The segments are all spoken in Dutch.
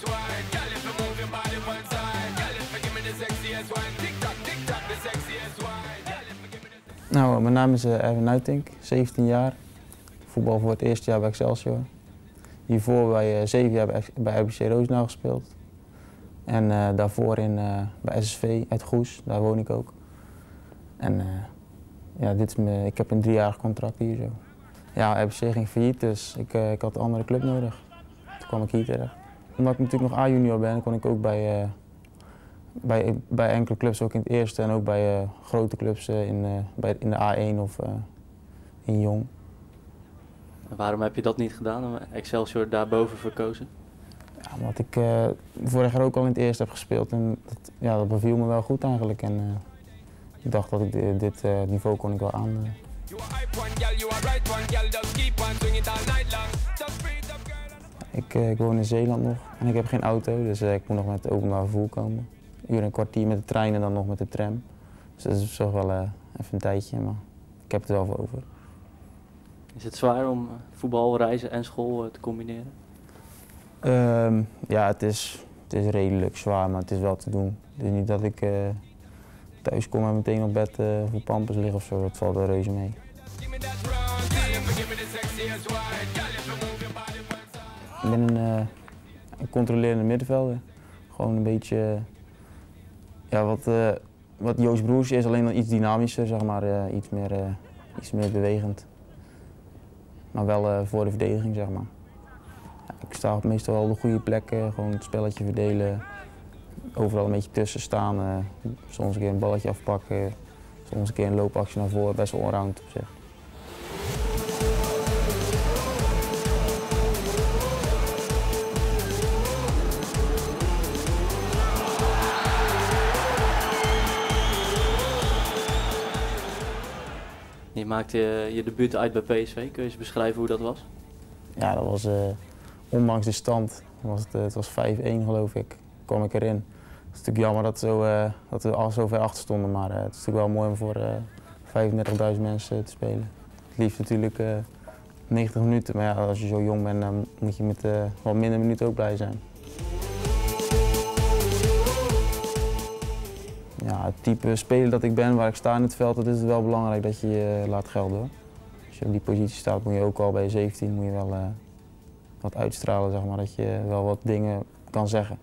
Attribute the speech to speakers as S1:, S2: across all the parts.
S1: wine. Girl, if you move your body one side. Girl, if you give me the sexiest wine. Tick tock, tick tock, the sexiest wine.
S2: Nou, mijn naam is uh, Erwin Nuitink, 17 jaar. Voetbal voor het eerste jaar bij Excelsior. Hiervoor bij uh, 7 jaar bij, RBC Roosendaal gespeeld. En uh, daarvoor in, uh, bij SSV uit Goes, daar woon ik ook. En uh, ja, dit is me, ik heb een driejarig contract hier zo. Ja, RBC ging failliet, dus ik, ik had een andere club nodig. Toen kwam ik hier terecht. Omdat ik natuurlijk nog A-junior ben, kon ik ook bij, bij, bij enkele clubs, ook in het eerste en ook bij grote clubs in, bij, in de A1 of in Jong.
S3: En waarom heb je dat niet gedaan om Excelsior daarboven verkozen?
S2: Ja, omdat ik uh, vorig jaar ook al in het eerste heb gespeeld en dat, ja, dat beviel me wel goed eigenlijk. En uh, ik dacht dat ik dit, dit uh, niveau kon ik wel aan. Ik, ik woon in Zeeland nog en ik heb geen auto, dus ik moet nog met het openbaar vervoer komen. Een uur en een kwartier met de trein en dan nog met de tram. Dus dat is toch wel even een tijdje, maar ik heb het wel voor over.
S3: Is het zwaar om voetbal, reizen en school te combineren?
S2: Um, ja, het is, het is redelijk zwaar, maar het is wel te doen. Het is niet dat ik uh, thuis kom en meteen op bed uh, voor pampers lig of zo. Dat valt er reuze mee. Ik ben een, uh, een controlerende middenvelder. Gewoon een beetje ja, wat, wat Joost Broers is, alleen dan iets dynamischer, zeg maar. iets, meer, iets meer bewegend. Maar wel voor de verdediging, zeg maar. Ik sta meestal wel op de goede plekken, gewoon het spelletje verdelen. Overal een beetje tussen staan, soms een keer een balletje afpakken, soms een keer een loopactie naar voren, best wel allround op zich.
S3: Je maakte je debuut uit bij PSV, kun je eens beschrijven hoe dat was?
S2: Ja, dat was... Uh, ondanks de stand, was het, het was 5-1 geloof ik, kwam ik erin. Het is natuurlijk jammer dat, zo, we al zo ver achter stonden, maar het is natuurlijk wel mooi om voor uh, 35.000 mensen te spelen. Het liefst natuurlijk 90 minuten, maar ja, als je zo jong bent dan moet je met wat minder minuten ook blij zijn. Het type speler dat ik ben, waar ik sta in het veld, dat is het wel belangrijk dat je je laat gelden. Hoor. Als je op die positie staat, moet je ook al bij 17 moet je wel wat uitstralen, zeg maar, dat je wel wat dingen kan zeggen.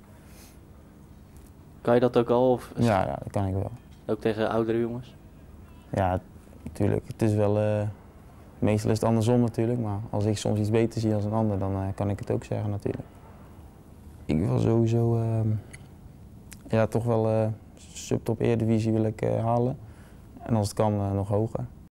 S3: Kan je dat ook al? Of
S2: ja, ja, dat kan ik wel.
S3: Ook tegen oudere jongens?
S2: Ja, natuurlijk. Het is wel, uh, meestal is het andersom natuurlijk, maar als ik soms iets beter zie dan een ander, dan uh, kan ik het ook zeggen natuurlijk. Ik wil sowieso, uh, ja, toch wel subtop Eredivisie wil ik halen. En als het kan nog hoger.